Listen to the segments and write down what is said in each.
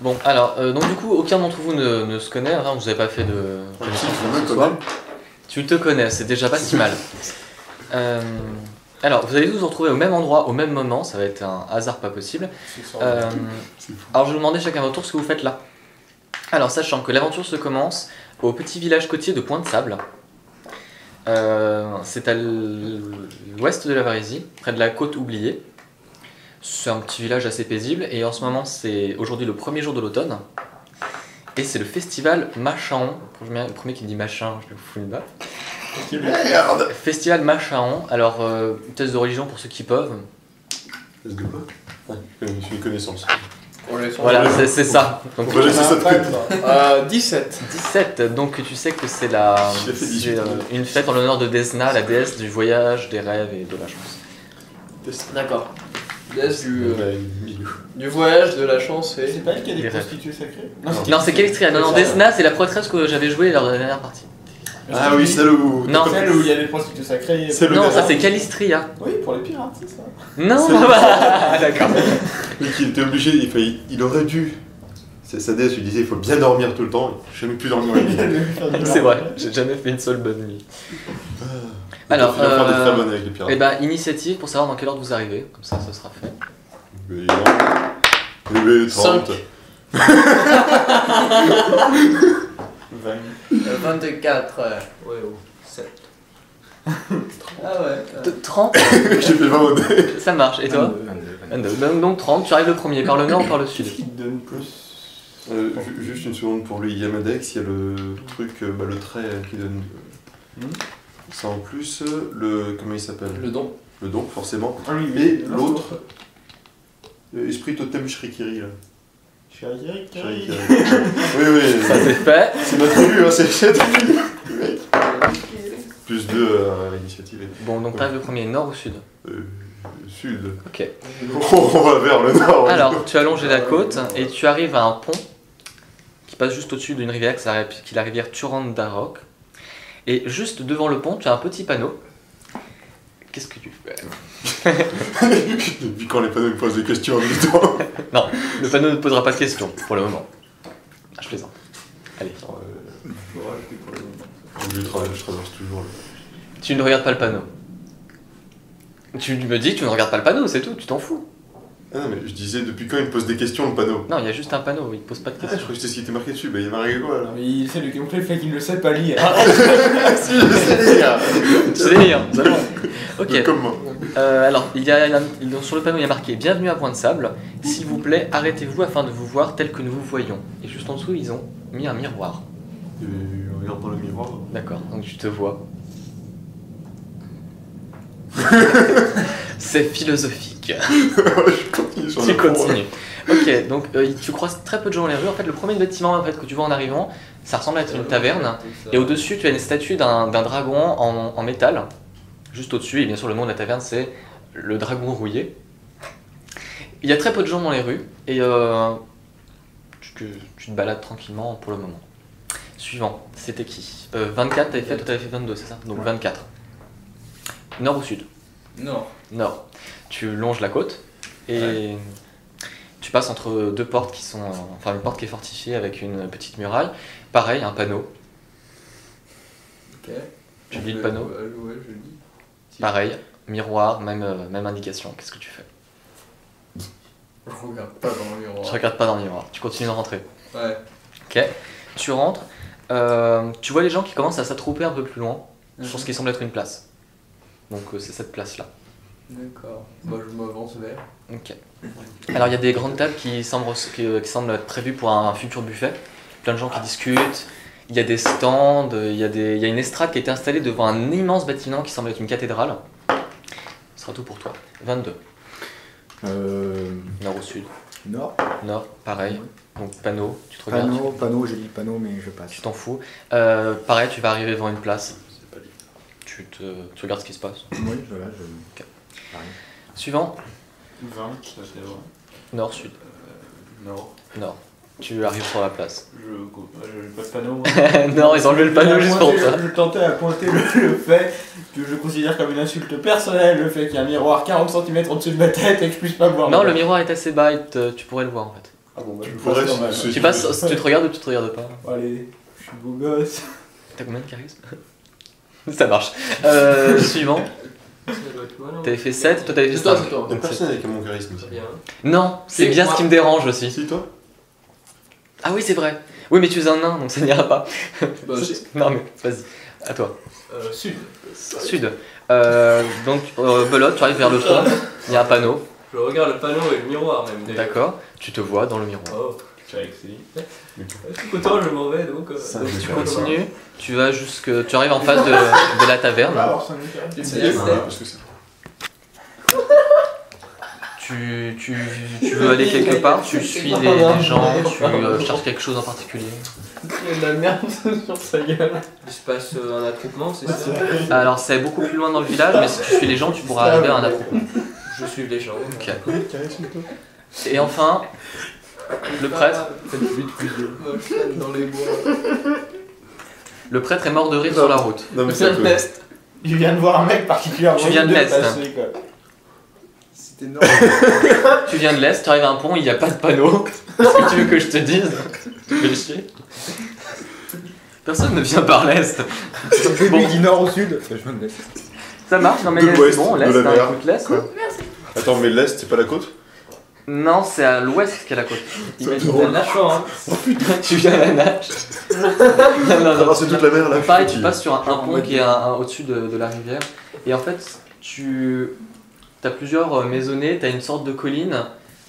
Bon, alors, euh, donc du coup, aucun d'entre vous ne, ne se connaît, hein, vous n'avez pas fait de connaissance connais. Tu te connais, c'est déjà pas si mal. Euh, alors, vous allez tous vous retrouver au même endroit, au même moment, ça va être un hasard pas possible. Euh, alors, je vais vous demander chacun votre tour ce que vous faites là. Alors, sachant que l'aventure se commence au petit village côtier de Pointe-Sable. C'est à l'ouest de la Varésie, près de la côte oubliée. C'est un petit village assez paisible et en ce moment c'est aujourd'hui le premier jour de l'automne. Et c'est le festival Machaon. Le premier, qui dit machin, je vais vous foutre une baffe. Merde Festival Machaon. Alors, euh, test de religion pour ceux qui peuvent. Est-ce que quoi? Ouais, je suis une connaissance. Voilà, c'est c'est ça. Donc, On va laisser ça de côté. Euh, 17. 17, donc tu sais que c'est la J'ai fait 18, c'est, euh, une fête en l'honneur de Desna, la déesse du voyage, des rêves et de la chance. D'accord. Déesse du, euh, du voyage, de la chance et. C'est pas elle qui a Les des rêves. prostituées sacrées Non, c'est Calistria. Non, non, Desna, c'est la prêtresse que j'avais jouée lors de la dernière partie. Ah oui, celle où. Non. Celle où il y a des prostituées sacrées. C'est le Non, ça c'est Calistria. Oui, pour les pirates, c'est ça. Non, C'est- bah, d'accord. Mais qu'il était obligé, il, fallait- il aurait dû. C'est sa déesse lui disait il faut bien dormir tout le temps. J'ai jamais pu dormir la nuit. C'est vrai, j'ai jamais fait une seule bonne nuit. Alors, va faire des euh, très bonnes avec les pirates. Et bah, initiative pour savoir dans quel ordre vous arrivez, comme ça, ça sera fait. Mais non. Bébé 30. 20. Euh, 24. euh, Ouais, oh, 7. ah ouais. euh, 30, J'ai fait 20 au dé. ça marche. Et toi 22. Donc, donc 30, tu arrives le premier, par le nord ou par le sud Qui te donne plus Euh, ju- juste une seconde pour lui, Yamadex, il y a le truc, euh, bah, le trait qui donne. Hmm. Ça en plus, euh, le. Comment il s'appelle? Le don. Le don, forcément. Ah oui, Et l'autre, euh, Esprit Totem Shrikiri là. Chérie, Shrikiri. oui, oui, Ça c'est fait. c'est ma tribu, hein, c'est. Mec. Plus 2 à l'initiative. Bon, donc t'arrives le premier, nord ou sud? Euh, sud. Ok. On va vers le nord. Alors, tu as longé la côte et tu arrives à un pont qui passe juste au-dessus d'une rivière qui est la- qui est la rivière Turandarok. Et juste devant le pont, tu as un petit panneau. Qu'est-ce que tu fais Depuis quand les panneaux me posent des questions en même temps Non, le panneau ne te posera pas de questions pour le moment. Ah, je plaisante. Allez. je, traverse, je traverse toujours le. Tu ne regardes pas le panneau. Tu me dis que tu ne regardes pas le panneau, c'est tout, tu t'en fous. Ah non, mais je disais depuis quand il me pose des questions le panneau Non, il y a juste un panneau, il ne pose pas de Ah, je questions. croyais que c'était ce qui était marqué dessus, bah il y a marqué quoi là Mais il essaie de camoufler le fait qu'il ne sait pas lire. Si, je sais lire C'est lire, c'est bon. Ok. Comme moi. Euh, alors, il y a, il y a- sur le panneau, il y a marqué Bienvenue à Point de Sable. S'il vous plaît, arrêtez-vous afin de vous voir tel que nous vous voyons. Et juste en dessous, ils ont mis un miroir. Et regarde dans le miroir. D'accord, donc tu te vois. C'est philosophique. je continue sur Tu le continues. Ok, donc euh, tu croises très peu de gens dans les rues. En fait, le premier bâtiment en fait, que tu vois en arrivant, ça ressemble à être une taverne. Et au-dessus, tu as une statue d'un dragon en, en métal. Juste au-dessus, et bien sûr, le nom de la taverne, c'est le dragon rouillé. Il y a très peu de gens dans les rues, et euh, tu, te, tu te balades tranquillement pour le moment. Suivant, c'était qui? Euh, 24, t'avais fait, toi t'avais fait 22, c'est ça? Donc 24. Nord ou sud? Non. Nord. Tu longes la côte, et tu passes entre deux portes qui sont. Enfin, une porte qui est fortifiée avec une petite muraille. Pareil, un panneau. Ok. Tu lis le panneau Ouais, je lis. Pareil, miroir, même, euh, même indication. Qu'est-ce que tu fais? Je regarde pas dans le miroir. Je regarde pas dans le miroir. Tu continues de rentrer. Ouais. Ok. Tu rentres. euh, tu vois les gens qui commencent à s'attrouper un peu plus loin sur ce qui semble être une place. Donc euh, c'est cette place-là. D'accord. Bah, je m'avance vers. Ok. Alors il y a des grandes tables qui semblent, qui, euh, qui semblent être prévues pour un futur buffet. Plein de gens qui discutent. Il y a des stands, il y a, des, il y a une estrade qui a été installée devant un immense bâtiment qui semble être une cathédrale. Ce sera tout pour toi. 22. Euh, Nord ou sud nord. Nord, pareil. Donc panneau, tu te regardes. Panneau, panneau, j'ai dit panneau, mais je passe. Tu t'en fous. Euh, pareil, tu vas arriver devant une place. Tu, te, tu regardes ce qui se passe. Oui, voilà, je. Suivant, 20, ça c'est vrai. nord. Nord. Tu arrives sur la place. Je n'ai pas de panneau. moi. non, ils ont enlevé le panneau Je juste pour ça. Je tentais à pointer le, le fait que je considère comme une insulte personnelle le fait qu'il y a un miroir 40 cm au-dessus de ma tête et que je puisse pas voir. Non, le miroir est assez bas, et te- tu pourrais le voir en fait. Ah bon, bah même. se- Tu passes, tu te regardes ou tu te regardes pas Allez, je suis beau gosse. T'as combien de charisme? Ça marche. Euh, suivant. T'avais fait 7, toi t'avais fait C'est toi, 5. c'est toi. Il y a personne avec mon charisme. Non, c'est bien ce qui me dérange aussi. Si, toi Ah oui, c'est vrai. Oui, mais tu es un nain, donc ça n'ira pas. Bah. Non, mais vas-y, à toi. Euh, sud. Sud. Euh, donc, euh, Belote, tu arrives vers le pont, il y a un panneau. Je regarde le panneau et le miroir même. D'accord, tu te vois dans le miroir. Oh. Autant je m'en vais donc. euh, Ça, donc, je Tu vais continues, tu vas jusque. Tu arrives en face de, de la taverne. Ça me Tu C'est parce que c'est- Tu, tu, tu veux aller quelque part, tu suis les, les gens, tu euh, cherches quelque chose en particulier. Il y a de la merde sur sa gueule. Il se passe euh, un attroupement, c'est ça Alors, c'est beaucoup plus loin dans le village, mais si tu suis les gens, tu pourras arriver à un attroupement. Je suis les gens. Ok. Et enfin, le prêtre. Dans les bois. Le prêtre est mort de rire sur la route. Non, mais C'est c'est test. Je viens de voir un mec particulièrement Tu viens de l'Est, hein. C'était énorme. Tu viens de l'Est, tu arrives à un pont, il n'y a pas de panneau. Qu'est-ce que tu veux que je te dise? Tu fais chier. Personne ne vient par l'Est. Lui, Bon. il dit nord au sud. Je. Ça marche, non mais De c'est l'ouest, bon, de l'Est, hein, l'Est. Attends, mais l'Est, c'est pas la côte? Non, c'est à l'ouest qu'est la côte. Imagine la nage. hein. tu viens à la nage. non, non, non. c'est toute la mer là Pareil, tu passes sur un, un pont qui est un- un au-dessus de, de la rivière. Et en fait, tu as plusieurs euh, maisonnées, tu as une sorte de colline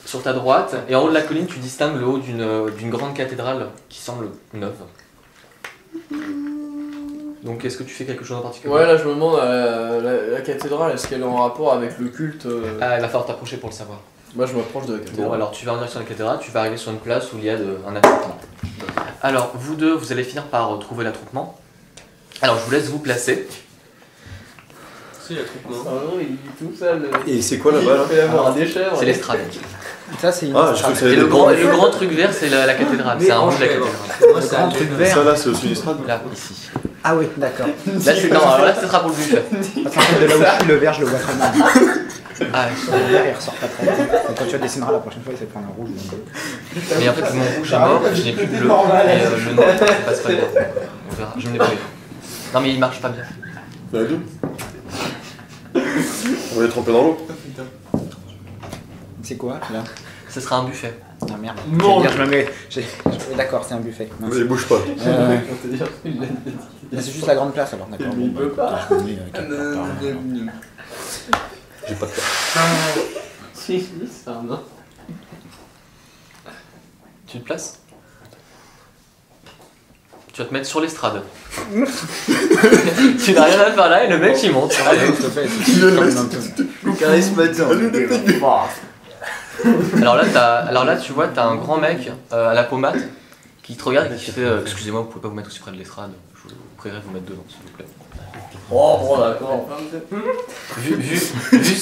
sur ta droite. Et en haut de la colline, tu distingues le haut d'une euh, d'une grande cathédrale qui semble neuve. Donc, est-ce que tu fais quelque chose en particulier? Ouais, là, je me demande, euh, la, la cathédrale, est-ce qu'elle est en rapport avec le culte euh, Ah, il va falloir t'approcher pour le savoir. Moi, je m'approche de la cathédrale. Bon, alors tu vas en direction de la cathédrale, tu vas arriver sur une place où il y a de- un attroupement. Alors, vous deux, vous allez finir par euh, trouver l'attroupement. Alors, je vous laisse vous placer. C'est l'attroupement. Ah non, il est tout seul. Et c'est quoi là-bas là Il fait avoir des chèvres. C'est l'estrade. Ça, c'est une. Ah, je crois que ça Et allait le grand, bon. le grand truc vert, c'est la, la cathédrale. C'est un rond de la cathédrale. Moi, c'est grand un truc vert. Ça là, c'est aussi une estrade Là, ici. Ah oui, d'accord. Là, c'est non, alors là, ce sera pour le buffet. De là où je suis, le vert, je le vois très mal. Ah, Le vert, il ressort pas très bien. Donc quand tu dessineras la prochaine fois, il va prendre un rouge ou un bleu. mais en fait, mon rouge est mort, je n'ai plus de bleu. Et euh, le noir, ça passe pas bien. On verra, je n'ai pas eu. Non, mais il marche pas bien. Il deux. On va les tremper dans l'eau. C'est quoi, là? Ce sera un buffet. Ah merde. Non. J'allais dire, je me mets. j'ai- je- D'accord, c'est un buffet. Mince. Mais bouge pas. Euh, il c'est juste la grande place alors, d'accord. Il Bon, peut bah, pas. J'ai pas de temps. Si, si, c'est un nain. Tu te places? Tu vas te mettre sur l'estrade. tu n'as rien à faire là et le mec il monte. Allez. Charismatique. Alors là, t'as- alors là, tu vois, t'as un grand mec euh, à la pommade qui te regarde et qui fait euh, Excusez-moi, vous pouvez pas vous mettre aussi près de l'estrade. Je vous prierai de vous mettre devant, s'il vous plaît. Oh, bon, d'accord. Vu, vu, vu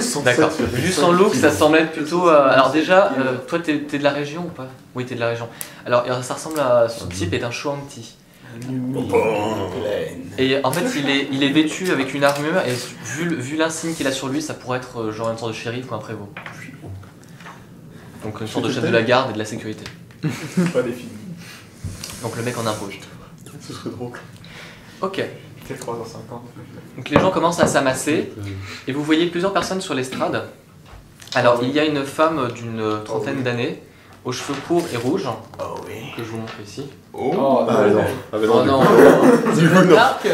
son, d'accord. Vu son look, ça semble être plutôt. euh, alors déjà, euh, toi, t'es t'es de la région ou pas? Oui, t'es de la région. Alors, ça ressemble à ce type est un Shuangti. Et en fait, il est, il est vêtu avec une armure et vu, le- vu l'insigne qu'il a sur lui, ça pourrait être euh, genre une sorte de shérif ou un prévôt. Donc une sorte de chef de la garde et de la sécurité. Pas des films. Donc le mec en impose. Ce serait drôle. Ok. Peut-être 3h50. Donc les gens commencent à s'amasser et vous voyez plusieurs personnes sur l'estrade. Alors il y a une femme d'une trentaine d'années, aux cheveux courts et rouges, que je vous montre ici. Oh, Ah mais non. Ah non. Oh non. Du coup, non. Dark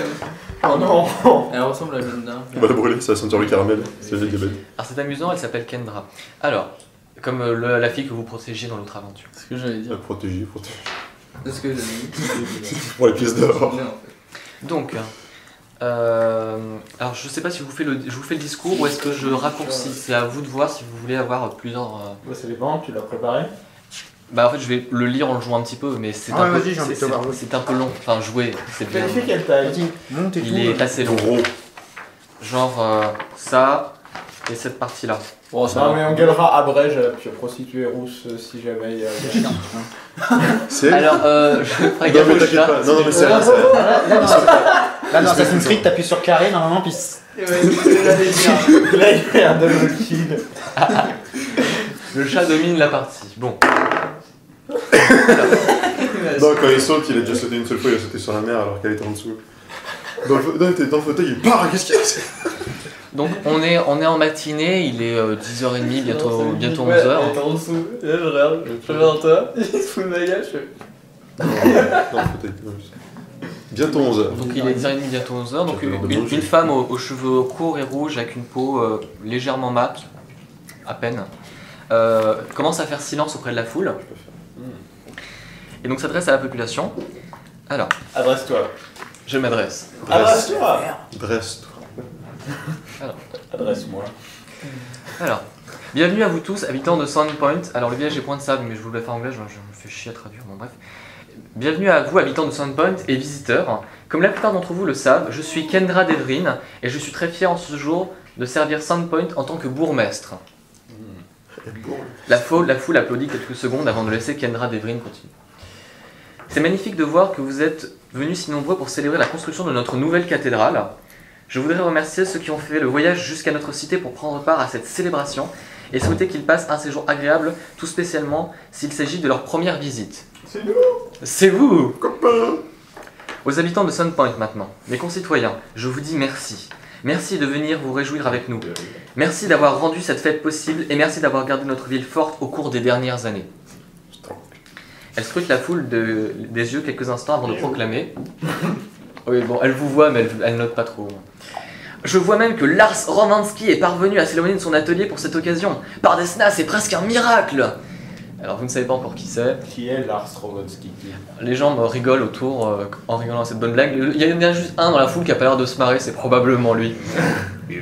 Oh non Elle ressemble à d'Arc. On va la brûler, ça va sentir le caramel. C'est le diabète. Alors c'est amusant, elle s'appelle Kendra. Alors, comme euh, le- la fille que vous protégez dans l'autre aventure. C'est ce que j'allais dire. Protégé, protégé. C'est ce que. Pour les pièces d'or. Donc, euh, alors je sais pas si je vous fais le, je vous fais le discours ou est-ce que je raccourcis. C'est à vous de voir si vous voulez avoir plusieurs. euh, Bah, ça dépend, tu l'as préparé Bah en fait je vais le lire en le jouant un petit peu, mais c'est Ah un ouais, peu, vas-y, j'ai envie de c'est- te voir c'est- jouer. c'est un peu long. Enfin jouer, c'est bien. Vérifie quelle taille. Vas-y, monte et tout. Il est assez long. Gros. Genre euh, ça et cette partie là. Bon, ça Non, va. mais on gueulera abrège la pure prostituée rousse euh, si jamais il y a. C'est. Alors euh, je ferai gaffe au chat. pas. Non non mais c'est Là, rien. là, dans Assassin's Creed, t'appuies sur carré normalement, Ouais, que j'allais dire. Là, il un double kill. Le chat domine la partie. Bon. Non, quand il saute, il a déjà sauté une seule fois, il a sauté sur la mer alors qu'elle était en dessous. Dans le, fa- non, il était dans le fauteuil, il part, qu'est-ce qu'il y a Donc on est, on est en matinée, il est euh, 10h30, bientôt, bientôt Ouais, 11h. elle est en dessous. Là, je regarde, je regarde toi, il se fout de ma gueule, je ouais. Bientôt 11h. Donc il est 10h30, bientôt 11h. Donc une, femme aux, aux cheveux courts et rouges avec une peau euh, légèrement mate, à peine, euh, commence à faire silence auprès de la foule. Et donc s'adresse à la population. Alors, Adresse-toi. je m'adresse. Adresse-toi. Dresse-toi. Adresse-moi. Alors, bienvenue à vous tous, habitants de Sandpoint. Alors, le village est point de sable, mais je voulais faire anglais, je, je me fais chier à traduire, bon bref. Bienvenue à vous, habitants de Sandpoint et visiteurs. Comme la plupart d'entre vous le savent, je suis Kendra Devrin et je suis très fier en ce jour de servir Sandpoint en tant que bourgmestre. La foule, la foule applaudit quelques secondes avant de laisser Kendra Devrin continuer. C'est magnifique de voir que vous êtes venus si nombreux pour célébrer la construction de notre nouvelle cathédrale. Je voudrais remercier ceux qui ont fait le voyage jusqu'à notre cité pour prendre part à cette célébration et souhaiter qu'ils passent un séjour agréable, tout spécialement s'il s'agit de leur première visite. C'est nous. C'est vous copain Aux habitants de Sunpoint maintenant, mes concitoyens, je vous dis merci. Merci de venir vous réjouir avec nous. Merci d'avoir rendu cette fête possible et merci d'avoir gardé notre ville forte au cours des dernières années. Elle scrute la foule de- des yeux quelques instants avant de proclamer. Oui, bon, elle vous voit, mais elle, elle note pas trop. Je vois même que Lars Romansky est parvenu à s'éloigner de son atelier pour cette occasion. Par Desna, c'est presque un miracle Alors, vous ne savez pas encore qui c'est. Qui est Lars Rogotsky Les gens me rigolent autour euh, en rigolant à cette bonne blague. Il y en a juste un dans la foule qui a pas l'air de se marrer, c'est probablement lui.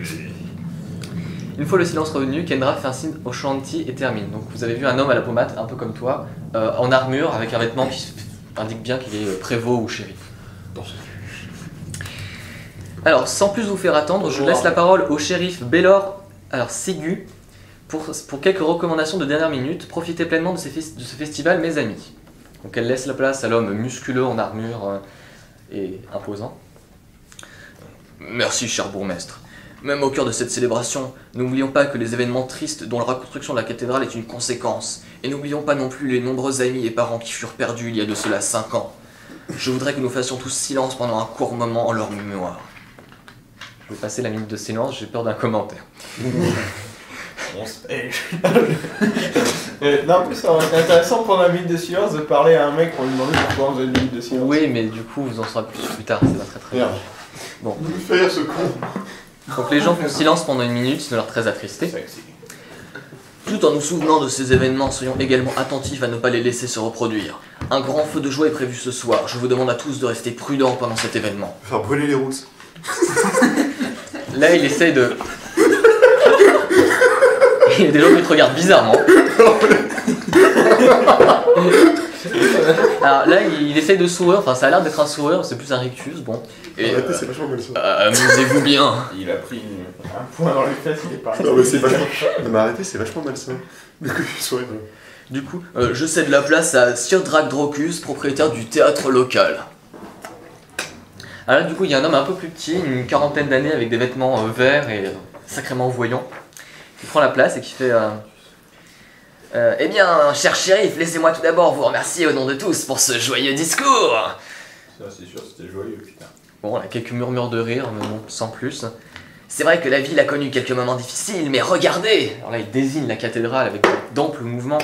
Une fois le silence revenu, Kendra fait un signe au Shanti et termine. Donc vous avez vu un homme à la pommade, un peu comme toi, euh, en armure, avec un vêtement qui indique bien qu'il est prévôt ou shérif. Alors, sans plus vous faire attendre, je laisse la parole au shérif Bellor, alors Sigu, pour, pour quelques recommandations de dernière minute. Profitez pleinement de, ces fes- de ce festival, mes amis. Donc elle laisse la place à l'homme musculeux en armure euh, et imposant. Merci, cher bourgmestre. Même au cœur de cette célébration, n'oublions pas que les événements tristes dont la reconstruction de la cathédrale est une conséquence. Et n'oublions pas non plus les nombreux amis et parents qui furent perdus il y a de cela 5 ans. Je voudrais que nous fassions tous silence pendant un court moment en leur mémoire. Je vais passer la minute de silence, j'ai peur d'un commentaire. On se. Euh, non, en plus, ça aurait été intéressant de prendre un minute de silence de parler à un mec pour lui demander pourquoi on faisait une minute de silence. Oui, mais du coup, vous en saurez plus plus tard, c'est pas très très bien. Me fait rire ce con Donc les gens font silence pendant une minute, ont l'air très attristés. Sexy. Tout en nous souvenant de ces événements, soyons également attentifs à ne pas les laisser se reproduire. Un grand feu de joie est prévu ce soir. Je vous demande à tous de rester prudents pendant cet événement. Faire brûler les routes. Là, il essaye de. Il y a des gens qui te regardent bizarrement. Alors là, il, il essaye de sourire, enfin ça a l'air d'être un sourire, c'est plus un rictus, bon. Et Arrêtez, c'est vachement mal ça. euh, amusez-vous bien. Il a pris une- un point dans les fesses, il est parti. Non mais c'est vachement... Non mais arrêtez, c'est vachement mal ça. Mais que je sourire. Du coup, euh, je cède la place à Sir Dracus, propriétaire du théâtre local. Alors là, du coup, il y a un homme un peu plus petit, une quarantaine d'années, avec des vêtements euh, verts et euh, sacrément voyants, qui prend la place et qui fait... euh, eh bien, cher shérif, laissez-moi tout d'abord vous remercier au nom de tous pour ce joyeux discours. Ça, c'est sûr, c'était joyeux, putain. Bon, là, quelques murmures de rire, mais bon, sans plus. C'est vrai que la ville a connu quelques moments difficiles, mais regardez Alors là, il désigne la cathédrale avec d'amples mouvements.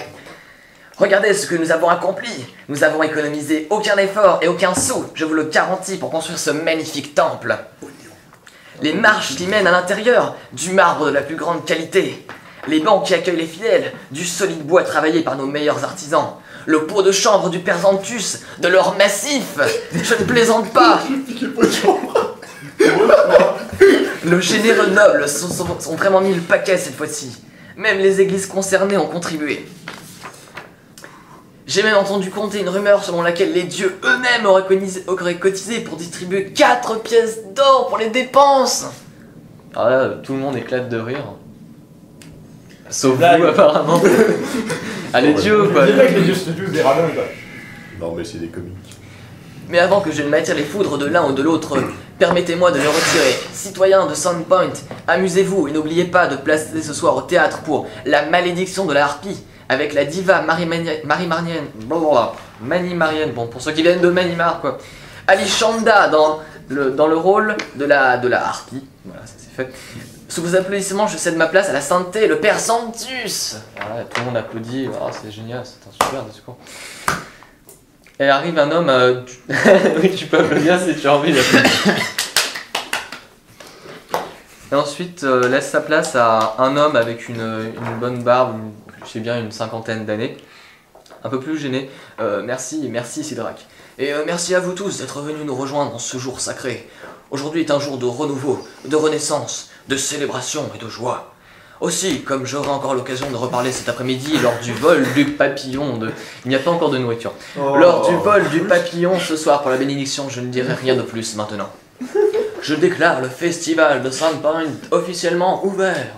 Regardez ce que nous avons accompli Nous avons économisé aucun effort et aucun sou, je vous le garantis, pour construire ce magnifique temple. Les marches qui mènent à l'intérieur, du marbre de la plus grande qualité. Les bancs qui accueillent les fidèles, du solide bois travaillé par nos meilleurs artisans. Le pot de chambre du père Zantus, de l'or massif Je ne plaisante pas Le généreux nobles sont, sont- sont vraiment mis le paquet cette fois-ci. Même les églises concernées ont contribué. J'ai même entendu compter une rumeur selon laquelle les dieux eux-mêmes auraient, cotisé pour distribuer 4 pièces d'or pour les dépenses. Alors là, tout le monde éclate de rire. Sauf vous, Blague. apparemment. Allez, dieux, quoi. Les mecs, les dieux, des radins, quoi. Non mais c'est des comiques. Mais avant que je ne m'attire les foudres de l'un ou de l'autre, permettez-moi de me retirer. Citoyens de Sandpoint, amusez-vous et n'oubliez pas de placer ce soir au théâtre pour La malédiction de la harpie, avec la diva Marie, Mani- Marie Marienne, bon pour ceux qui viennent de Manimar quoi, Ali Shanda dans le, dans le rôle de la, de la harpie, voilà ça c'est fait. Sous vos applaudissements, je cède ma place à la sainteté, le père Sanctus Voilà, tout le monde applaudit, Ah, c'est génial, c'est un super discours. Et arrive un homme, euh, oui tu peux applaudir si tu as envie d'applaudir. Et ensuite, euh, laisse sa place à un homme avec une, une bonne barbe, je sais bien une cinquantaine d'années, un peu plus gêné. Euh, merci, merci Sidrac. Et euh, merci à vous tous d'être venus nous rejoindre en ce jour sacré. Aujourd'hui est un jour de renouveau, de renaissance, de célébration et de joie. Aussi, comme j'aurai encore l'occasion de reparler cet après-midi lors du vol du papillon de... Il n'y a pas encore de nourriture. Lors du vol du papillon ce soir pour la bénédiction, je ne dirai rien de plus maintenant. Je déclare le festival de Sandpoint officiellement ouvert.